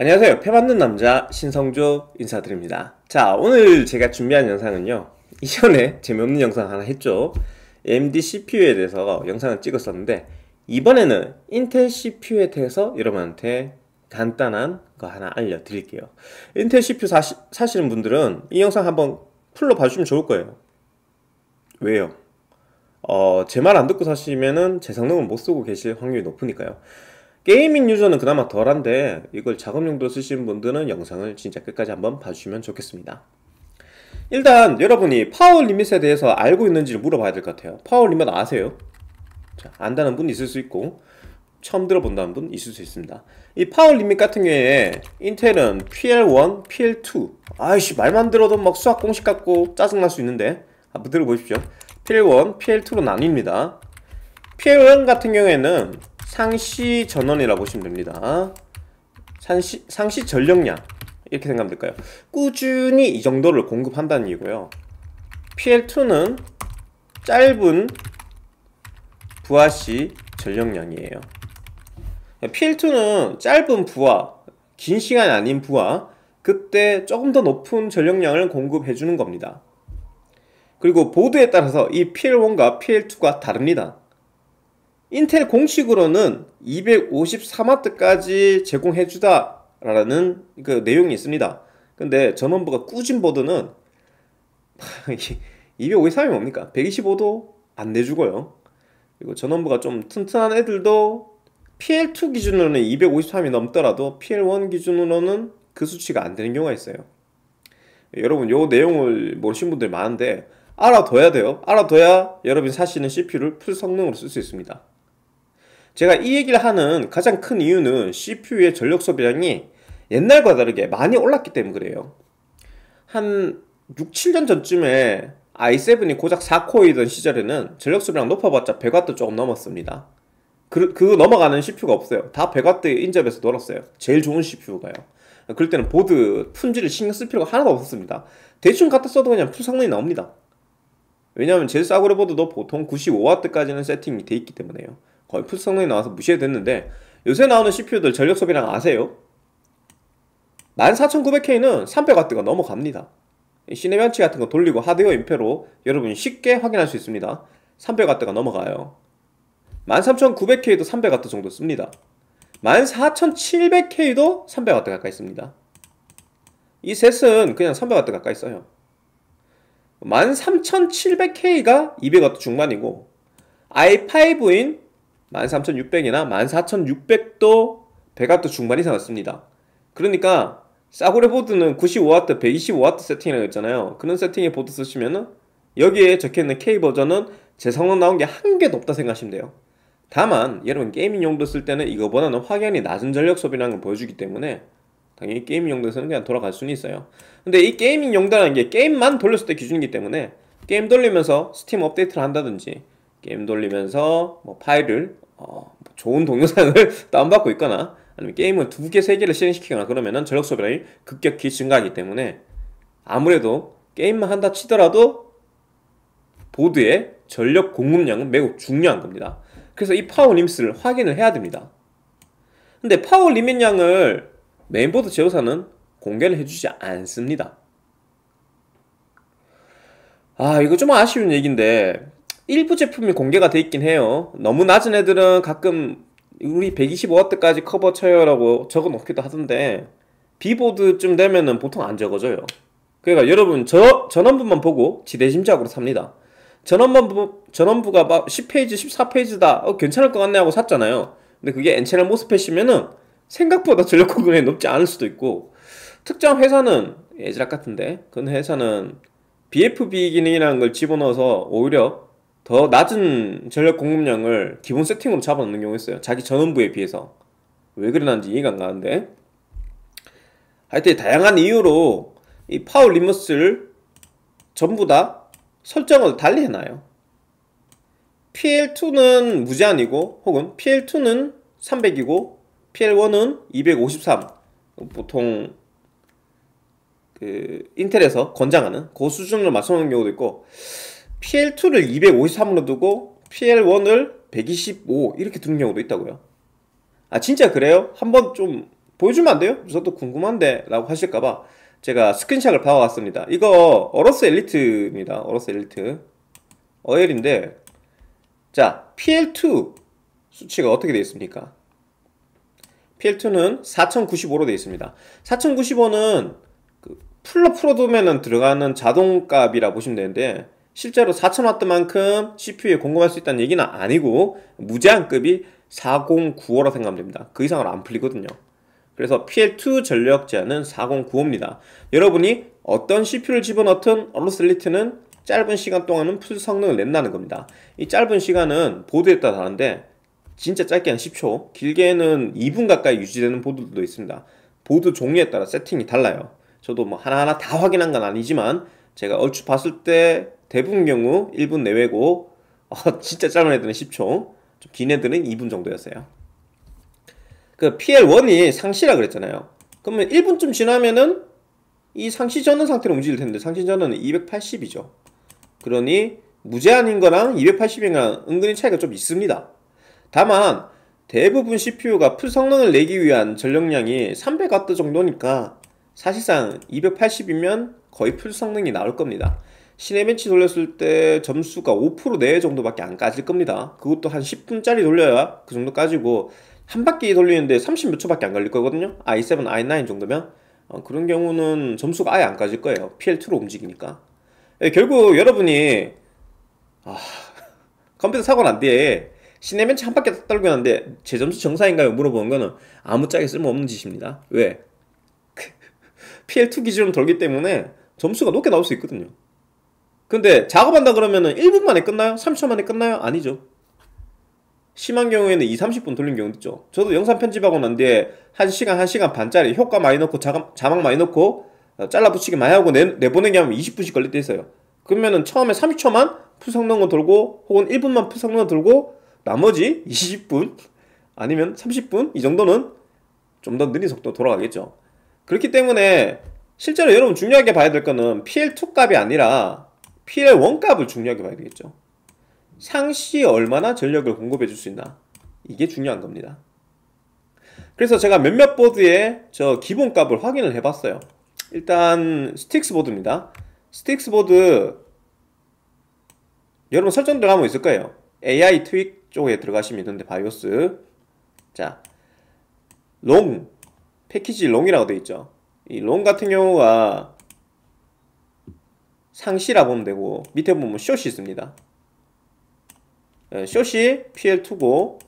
안녕하세요. 패 만든 남자 신성조 인사드립니다. 자, 오늘 제가 준비한 영상은요. 이전에 재미없는 영상 하나 했죠. AMD CPU에 대해서 영상을 찍었었는데 이번에는 인텔 CPU에 대해서 여러분한테 간단한 거 하나 알려드릴게요. 인텔 CPU 사시, 사시는 분들은 이 영상 한번 풀로 봐주시면 좋을 거예요. 왜요? 어, 제 말 안 듣고 사시면은 제 성능을 못 쓰고 계실 확률이 높으니까요. gaming 유저는 그나마 덜한데 이걸 작업 용도로 쓰시는 분들은 영상을 진짜 끝까지 한번 봐주시면 좋겠습니다. 일단 여러분이 power limit에 대해서 알고 있는지를 물어봐야 될 것 같아요. power limit 아세요? 자, 안다는 분 있을 수 있고 처음 들어본다는 분 있을 수 있습니다. 이 power limit 같은 경우에 인텔은 PL1, PL2 아이씨 말만 들어도 막 수학 공식 같고 짜증날 수 있는데 한번 들어보십시오. PL1, PL2로 나뉩니다. PL1 같은 경우에는 상시 전원이라고 보시면 됩니다. 상시, 상시 전력량 이렇게 생각하면 될까요? 꾸준히 이 정도를 공급한다는 얘기고요. PL2는 짧은 부하시 전력량이에요. PL2는 짧은 부하, 긴 시간이 아닌 부하, 그때 조금 더 높은 전력량을 공급해 주는 겁니다. 그리고 보드에 따라서 이 PL1과 PL2가 다릅니다. 인텔 공식으로는 253W까지 제공해 주다 라는 그 내용이 있습니다. 근데 전원부가 꾸진 보드는 253이 뭡니까? 125도 안 내주고요. 그리고 전원부가 좀 튼튼한 애들도 PL2 기준으로는 253이 넘더라도 PL1 기준으로는 그 수치가 안 되는 경우가 있어요. 여러분 요 내용을 모르신 분들 많은데 알아둬야 돼요. 알아둬야 여러분이 사시는 CPU를 풀 성능으로 쓸 수 있습니다. 제가 이 얘기를 하는 가장 큰 이유는 CPU의 전력 소비량이 옛날과 다르게 많이 올랐기 때문에 그래요. 한 6, 7년 전쯤에 i7이 고작 4코어이던 시절에는 전력 소비량 높아봤자 100W 조금 넘었습니다. 그, 그 넘어가는 CPU가 없어요. 다 100W 인접해서 놀았어요. 제일 좋은 CPU가요. 그럴 때는 보드 품질을 신경 쓸 필요가 하나도 없었습니다. 대충 갖다 써도 그냥 full 성능이 나옵니다. 왜냐하면 제일 싸구려 보드도 보통 95W까지는 세팅이 돼 있기 때문에요. 거의 full 성능이 나와서 무시해도 됐는데 요새 나오는 CPU들 전력 소비량 아세요? 14900K는 300W가 넘어갑니다. Cinebench 같은 거 돌리고 하드웨어 info로 여러분이 쉽게 확인할 수 있습니다. 300W가 넘어가요. 13900K도 300W 정도 씁니다. 14700K도 300W 가까이 씁니다. 이 셋은 그냥 300W 가까이 써요. 13700K가 200W 중반이고 i5인 13,600이나 14,600도 100W 중반 이상 습니다 그러니까 싸구려 보드는 95W, 125W 세팅이라고 했잖아요. 그런 세팅의 보드 쓰시면은 여기에 적혀있는 K 버전은 제 성능 나온 게 한 개도 없다 생각하시면 돼요. 다만 여러분 gaming 용도 쓸 때는 이거보다는 확연히 낮은 전력 소비라는 걸 보여주기 때문에 당연히 gaming 용도에서는 그냥 돌아갈 수는 있어요. 근데 이 gaming 용도라는 게 게임만 돌렸을 때 기준이기 때문에 게임 돌리면서 스팀 업데이트를 한다든지 게임 돌리면서 뭐 파일을 어, 좋은 동영상을 다운받고 있거나 아니면 게임을 두 개, 세 개를 실행시키거나 그러면은 전력 소비량이 급격히 증가하기 때문에 아무래도 게임만 한다 치더라도 보드의 전력 공급량은 매우 중요한 겁니다. 그래서 이 power limit을 확인을 해야 됩니다. 근데 power limit량을 메인보드 제조사는 공개를 해주지 않습니다. 아, 이거 좀 아쉬운 얘기인데 일부 제품이 공개가 돼 있긴 해요. 너무 낮은 애들은 가끔 우리 125W까지 커버 쳐요라고 적어 놓기도 하던데 B보드쯤 되면은 보통 안 적어져요. 그러니까 여러분 저 전원부만 보고 지대심작으로 삽니다. 전원부 전원부가 막 10페이지, 14페이지다. 어, 괜찮을 것 같네 하고 샀잖아요. 근데 그게 N채널 모스펫이면은 생각보다 전력 공급이 높지 않을 수도 있고 특정 회사는 예지락 같은데 그 회사는 BFB 기능이라는 걸 집어넣어서 오히려 더 낮은 전력 공급량을 기본 세팅으로 잡아놓는 경우가 있어요. 자기 전원부에 비해서. 왜 그러는지 이해가 안 가는데. 하여튼 다양한 이유로 이 power limit을 전부 다 설정을 달리 해놔요. PL2는 무제한이고 혹은 PL2는 300이고 PL1은 253 보통 그 인텔에서 권장하는 그 수준을 맞춰놓은 경우도 있고 PL2를 253으로 두고 PL1을 125 이렇게 두는 경우도 있다고요. 아 진짜 그래요? 한번 좀 보여주면 안 돼요? 저도 궁금한데 라고 하실까봐 제가 스크린샷을 봐왔습니다 이거 AORUS Elite입니다 AORUS Elite 어엘인데 자 PL2 수치가 어떻게 되어 있습니까? PL2는 4095로 되어 있습니다 4095는 그 full로 풀어두면 들어가는 자동값이라 보시면 되는데 실제로 4000W만큼 CPU에 공급할 수 있다는 얘기는 아니고 무제한급이 4095라 생각하면 됩니다. 그 이상으로 안 풀리거든요. 그래서 PL2 전력 제한은 4095입니다. 여러분이 어떤 CPU를 집어넣든 AORUS Elite는 짧은 시간 동안은 full 성능을 낸다는 겁니다. 이 짧은 시간은 보드에 따라 다른데 진짜 짧게 한 10초 길게는 2분 가까이 유지되는 보드도 있습니다. 보드 종류에 따라 세팅이 달라요. 저도 뭐 하나하나 다 확인한 건 아니지만 제가 얼추 봤을 때 대부분 경우 1분 내외고 어, 진짜 짧은 애들은 10초 좀 긴 애들은 2분 정도였어요. 그 PL1이 상시라 그랬잖아요. 그러면 1분쯤 지나면은 이 상시 전원 상태로 움직일 텐데 상시 전원은 280이죠. 그러니 무제한인 거랑 280인 거랑 은근히 차이가 좀 있습니다. 다만 대부분 CPU가 full 성능을 내기 위한 전력량이 300W 정도니까 사실상 280이면 거의 full 성능이 나올 겁니다 시네벤치 돌렸을 때 점수가 5% 내외 정도밖에 안 까질 겁니다. 그것도 한 10분짜리 돌려야 그 정도 까지고 한 바퀴 돌리는데 30 몇 초밖에 안 걸릴 거거든요. i7, i9 정도면. 어, 그런 경우는 점수가 아예 안 까질 거예요. PL2로 움직이니까. 예, 결국 여러분이 아, 컴퓨터 사고 난 뒤에 시네벤치 한 바퀴 떨고 났는데 제 점수 정상인가요? 물어보는 거는 아무짝에 쓸모없는 짓입니다. 왜? PL2 기준으로 돌기 때문에 점수가 높게 나올 수 있거든요 근데 작업한다 그러면은 1분 만에 끝나요? 30초 만에 끝나요? 아니죠 심한 경우에는 2, 30분 돌린 경우도 있죠 저도 영상 편집하고 난 뒤에 1시간, 1시간 반짜리 효과 많이 넣고 자막, 자막 많이 넣고 어, 잘라 붙이기 많이 하고 내, 내보내기 하면 20분씩 걸릴 때 있어요 그러면은 처음에 30초만 풀성능을 돌고 혹은 1분만 풀성능을 돌고 나머지 20분 아니면 30분 이 정도는 좀 더 느린 속도로 돌아가겠죠 그렇기 때문에 실제로 여러분 중요하게 봐야 될 거는 PL2 값이 아니라 PL1 값을 중요하게 봐야 되겠죠. 상시 얼마나 전력을 공급해 줄 수 있나. 이게 중요한 겁니다. 그래서 제가 몇몇 보드에 저 기본값을 확인을 해 봤어요. 일단 STRIX 보드입니다. STRIX 보드 여러분 설정 들어가면 있을 거예요. AI Tweak 쪽에 들어가시면 있는데 바이오스. 자 long package long이라고 되어 있죠. 이 long 같은 경우가 상시라 보면 되고 밑에 보면 short이 있습니다. 예, 숏이 PL2고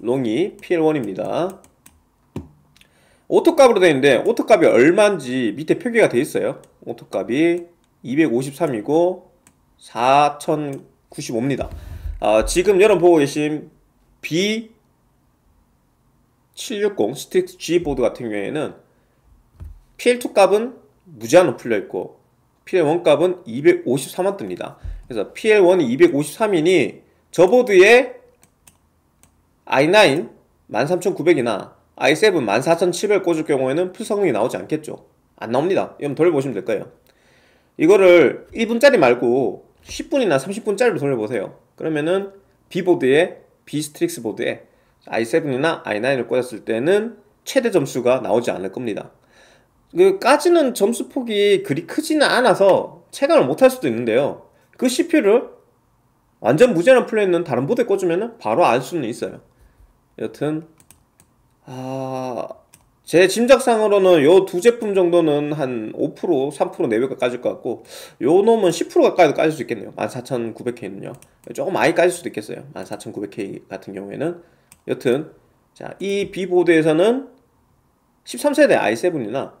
롱이 PL1입니다. 오토값으로 되어 있는데 오토값이 얼마인지 밑에 표기가 되어 있어요. 오토값이 253이고 4095입니다. 아, 지금 여러분 보고 계신 B760 STRIX G 보드 같은 경우에는 PL2 값은 무제한으로 풀려 있고 PL1 값은 253만 뜹니다. 그래서 PL1이 253이니 저 보드에 i9 13900이나 i7 14700 꽂을 경우에는 full 성능이 나오지 않겠죠. 안 나옵니다. 이건 돌려보시면 될 거예요. 이거를 1분짜리 말고 10분이나 30분짜리로 돌려보세요. 그러면은 B보드에 B STRIX 보드에 i7이나 i9을 꽂았을 때는 최대 점수가 나오지 않을 겁니다 그 까지는 점수 폭이 그리 크지는 않아서 체감을 못할 수도 있는데요. 그 CPU를 완전 무제한 풀리는 다른 보드에 꽂으면 바로 알 수는 있어요. 여튼 아... 제 짐작상으로는 요 두 제품 정도는 한 5% 3% 내외가 까질 것 같고 요 놈은 10% 가까이도 까질 수 있겠네요. 14900K는요. 조금 많이 까질 수도 있겠어요. 14900K 같은 경우에는. 여튼 자 이 B보드에서는 13세대 i7이나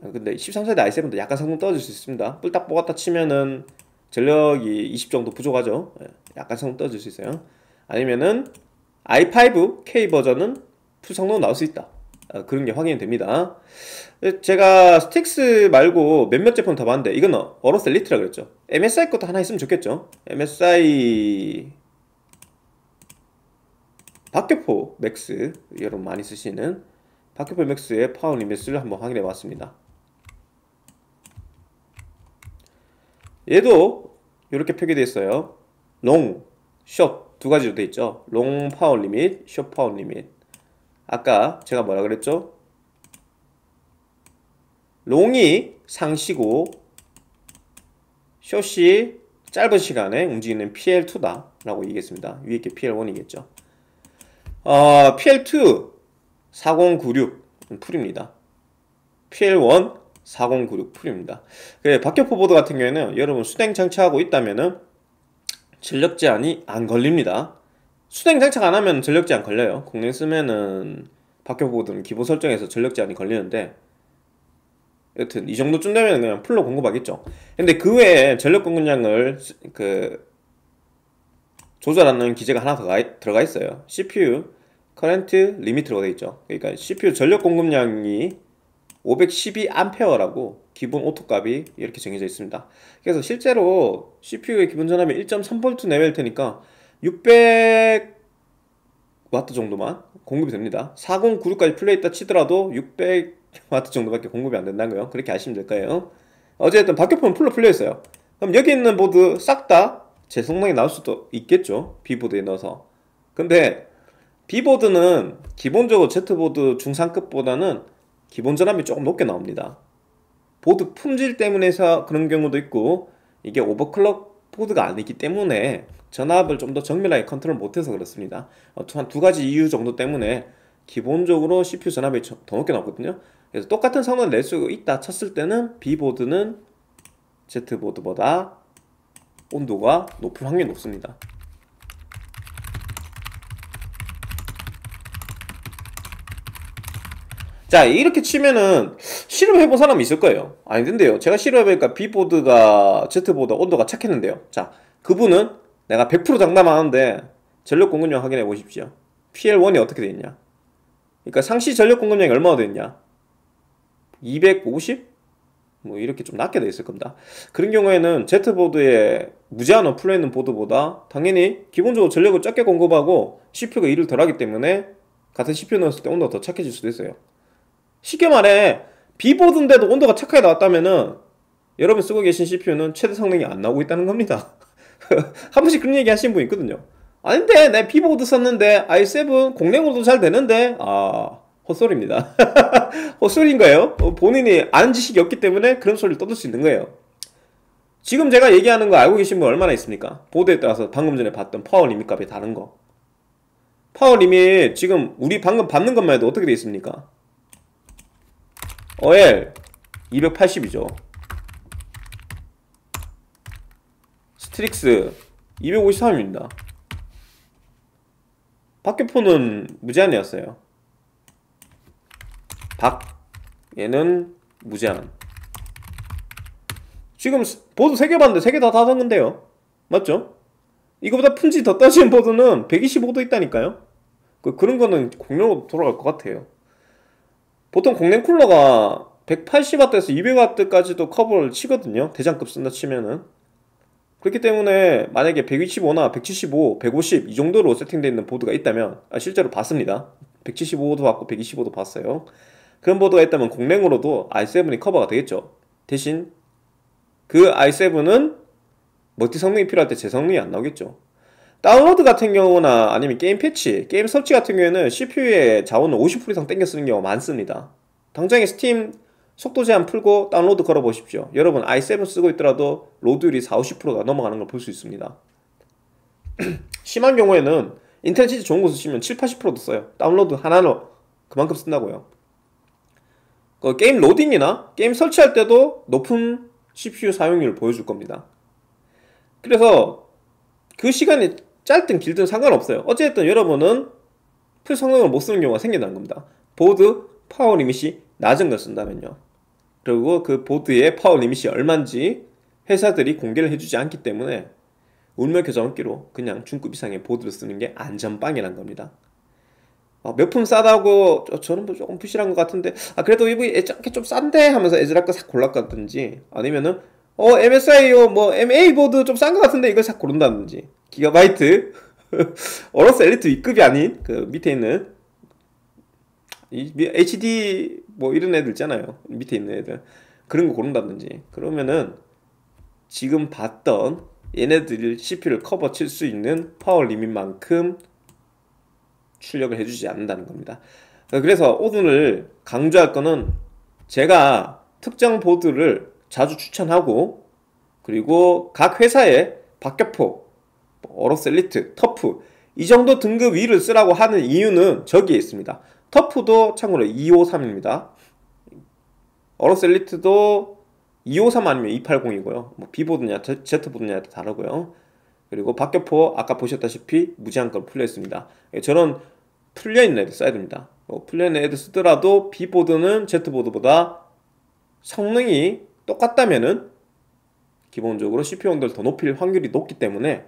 근데 13세대 i7도 약간 성능 떨어질 수 있습니다. 뿔딱 뽑았다 치면은 전력이 20 정도 부족하죠. 예, 약간 성능 떨어질 수 있어요. 아니면은 i5 K 버전은 full 성능 나올 수 있다. 어, 그런 게 확인이 됩니다. 제가 STRIX 말고 몇몇 제품 다 봤는데 이건 AORUS Elite라 그랬죠. MSI 것도 하나 있으면 좋겠죠. MSI 박격포 MAX 여러분 많이 쓰시는 박격포 MAX의 power limit를 한번 확인해 봤습니다 얘도 이렇게 표기되어 있어요. long, short 두 가지로 되어 있죠. long power limit, short power limit. 아까 제가 뭐라 그랬죠? long이 상시고 short이 짧은 시간에 움직이는 PL2다 라고 얘기했습니다. 위에 게 PL1이겠죠. 어, PL2 4096 full입니다. PL1 4096 풀입니다 그 박격포 보드 같은 경우에는 여러분 수냉 장착하고 있다면은 전력 제한이 안 걸립니다 수냉 장착 안 하면 전력 제한 걸려요 공랭 쓰면은 박격포 보드는 기본 설정에서 전력 제한이 걸리는데 여튼 이 정도쯤 되면 그냥 풀로 공급하겠죠. 근데 그 외에 전력 공급량을 그 조절하는 기제가 하나 더 들어가 있어요. CPU current limit로 되어 있죠. 그러니까 CPU 전력 공급량이 512A라고 기본 오토값이 이렇게 정해져 있습니다. 그래서 실제로 CPU의 기본 전압이 1.3V 내외일 테니까 600W 정도만 공급이 됩니다. 4096까지 플레이했다 치더라도 600 와트 정도밖에 공급이 안 된다는 거요. 그렇게 아시면 될 거예요. 어쨌든 박격포는 full로 풀려있어요. 그럼 여기 있는 보드 싹 다 제 성능이 나올 수도 있겠죠. B보드에 넣어서. 근데 B보드는 기본적으로 Z보드 중상급보다는 기본 전압이 조금 높게 나옵니다. 보드 품질 때문에서 그런 경우도 있고 이게 overclock 보드가 아니기 때문에 전압을 좀 더 정밀하게 컨트롤 못해서 그렇습니다. 어, 한두 가지 이유 정도 때문에 기본적으로 CPU 전압이 더 높게 나오거든요. 그래서 똑같은 성능을 낼 수 있다 쳤을 때는 B보드는 Z보드보다 온도가 높을 확률이 높습니다. 자 이렇게 치면은 실험해본 사람이 있을 거예요 아니던데요 제가 실험해보니까 B보드가 Z보드 온도가 착했는데요 자 그분은 내가 100% 장담하는데 전력 공급량 확인해 보십시오 PL1이 어떻게 되어 있냐 그러니까 상시 전력 공급량이 얼마나 되냐 250? 뭐 이렇게 좀 낮게 돼 있을 겁니다. 그런 경우에는 Z보드에 무제한 어플에 있는 보드보다 당연히 기본적으로 전력을 적게 공급하고 CPU가 일을 덜 하기 때문에 같은 CPU 넣었을 때 온도가 더 착해질 수도 있어요. 쉽게 말해 B보드인데도 온도가 착하게 나왔다면은 여러분 쓰고 계신 CPU는 최대 성능이 안 나오고 있다는 겁니다. 한 번씩 그런 얘기 하시는 분 있거든요. 아닌데 내 B보드 썼는데 i7 공랭으로도 잘 되는데 아 헛소리입니다. 헛소리인 거예요. 어, 본인이 아는 지식이 없기 때문에 그런 소리를 떠들 수 있는 거예요. 지금 제가 얘기하는 거 알고 계신 분 얼마나 있습니까? 보드에 따라서 방금 전에 봤던 power limit 값이 다른 거. power limit 지금 우리 방금 받는 것만 해도 어떻게 돼 있습니까? OL 280이죠. STRIX 253입니다. 박격포는 무제한이었어요. 박 얘는 무제한 지금 보드 3개 봤는데 3개 다 다성근데요 맞죠? 이거보다 품질 더 따지는 보드는 125도 있다니까요 그, 그런 거는 공룡으로 돌아갈 것 같아요 보통 공랭 쿨러가 180W에서 200W까지도 커버를 치거든요 대장급 쓴다 치면은 그렇기 때문에 만약에 125나 175, 150 이 정도로 세팅되어 있는 보드가 있다면 아, 실제로 봤습니다 175도 봤고 125도 봤어요 그런 보드가 있다면 공랭으로도 i7이 커버가 되겠죠. 대신 그 i7은 멀티 성능이 필요할 때 제 성능이 안 나오겠죠. 다운로드 같은 경우나 아니면 게임 패치, 게임 설치 같은 경우에는 CPU의 자원을 50% 이상 땡겨 쓰는 경우가 많습니다. 당장에 스팀 속도 제한 풀고 다운로드 걸어 보십시오. 여러분 i7 쓰고 있더라도 load율이 4, 50%가 넘어가는 걸 볼 수 있습니다. 심한 경우에는 인텔 진짜 좋은 거 쓰시면 7, 80%도 써요. 다운로드 하나로 그만큼 쓴다고요. 그 게임 로딩이나 게임 설치할 때도 높은 CPU 사용률을 보여줄 겁니다. 그래서 그 시간이 짧든 길든 상관없어요. 어쨌든 여러분은 full 성능을 못 쓰는 경우가 생긴다는 겁니다. 보드 power limit이 낮은 걸 쓴다면요. 그리고 그 보드의 power limit이 얼마인지 회사들이 공개를 해주지 않기 때문에 울며 겨자 먹기로 그냥 중급 이상의 보드를 쓰는 게 안전빵이란 겁니다. 어, 몇푼 싸다고 저는 뭐 조금 부실한 것 같은데 아 그래도 이거 에즈락 게 좀 싼데 하면서 ASRock 거 싹 골랐다든지 아니면은 어 MSI요 뭐 MA 보드 좀 싼 것 같은데 이걸 싹 고른다든지 기가바이트? AORUS Elite 위급이 아닌 그 밑에 있는 이 HD 뭐 이런 애들 있잖아요. 밑에 있는 애들. 그런 거 고른다든지. 그러면은 지금 봤던 얘네들 CPU를 커버 칠 수 있는 power limit만큼 출력을 해주지 않는다는 겁니다. 그래서 오늘 강조할 거는 제가 특정 보드를 자주 추천하고 그리고 각 회사의 박격포, 어로셀리트, 터프 이 정도 등급 위를 쓰라고 하는 이유는 저기에 있습니다. 터프도 참고로 253입니다. 어로셀리트도 253 아니면 280이고요. 뭐 B보드냐 Z보드냐에 다르고요. 그리고 박격포 아까 보셨다시피 무제한권 풀려있습니다. 예, 저런 풀려있는 애들 써야 됩니다. 뭐 풀려있는 애들 쓰더라도 B보드는 Z보드보다 성능이 똑같다면은 기본적으로 CPU 온도를 더 높일 확률이 높기 때문에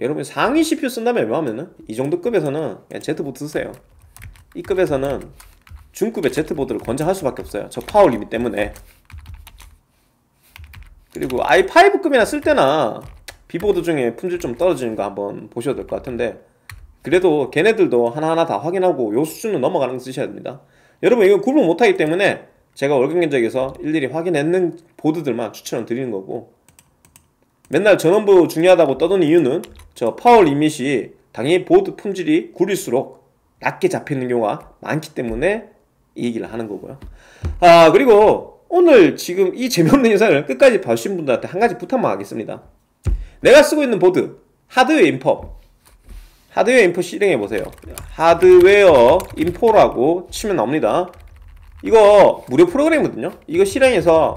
여러분 상위 CPU 쓴다면 웬만하면은 이 정도 급에서는 그냥 Z보드 쓰세요. 이 급에서는 중급의 Z보드를 권장할 수밖에 없어요. 저 power limit 때문에. 그리고 i5급이나 쓸 때나 B보드 중에 품질 좀 떨어지는 거 한번 보셔도 될것 같은데 그래도 걔네들도 하나하나 다 확인하고 요 수준은 넘어가는 거 쓰셔야 됩니다. 여러분 이거 구분 못하기 때문에 제가 월간 견적에서 일일이 확인했는 보드들만 추천을 드리는 거고 맨날 전원부 중요하다고 떠드는 이유는 저 power limit이 당연히 보드 품질이 구릴수록 낮게 잡히는 경우가 많기 때문에 이 얘기를 하는 거고요. 아 그리고 오늘 지금 이 재미없는 영상을 끝까지 봐주신 분들한테 한 가지 부탁만 하겠습니다. 내가 쓰고 있는 보드 하드웨어 info 하드웨어 info 실행해 보세요. 하드웨어 info라고 치면 나옵니다. 이거 무료 프로그램이거든요. 이거 실행해서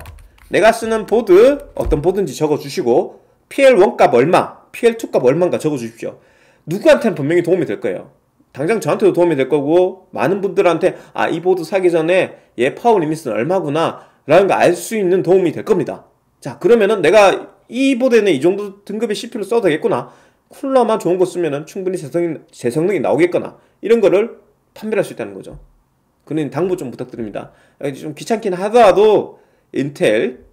내가 쓰는 보드 어떤 보드인지 적어주시고 PL1 값 얼마, PL2 값 얼마인가 적어주십시오. 누구한테는 분명히 도움이 될 거예요. 당장 저한테도 도움이 될 거고 많은 분들한테 아 이 보드 사기 전에 얘 power limit은 얼마구나 라는 거알수 있는 도움이 될 겁니다. 자 그러면은 내가 이 보드에는 이 정도 등급의 CPU를 써도 되겠구나 쿨러만 좋은 거 쓰면은 충분히 재성능이, 재성능이 나오겠거나 이런 거를 판별할 수 있다는 거죠. 그는 당부 좀 부탁드립니다. 좀 귀찮긴 하더라도 인텔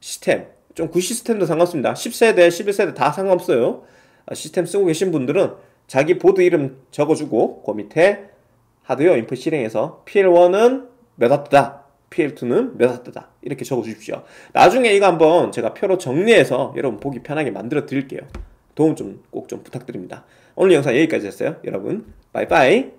시스템 좀 구시스템도 상관없습니다. 10세대, 11세대 다 상관없어요. 아, 시스템 쓰고 계신 분들은 자기 보드 이름 적어주고 그 밑에 하드웨어 인풋 실행해서 PL1은 몇 와트다, PL2는 몇 와트다 이렇게 적어주십시오. 나중에 이거 한번 제가 표로 정리해서 여러분 보기 편하게 만들어 드릴게요. 도움 좀 꼭좀 좀 부탁드립니다. 오늘 영상 여기까지 했어요. 여러분 빠이빠이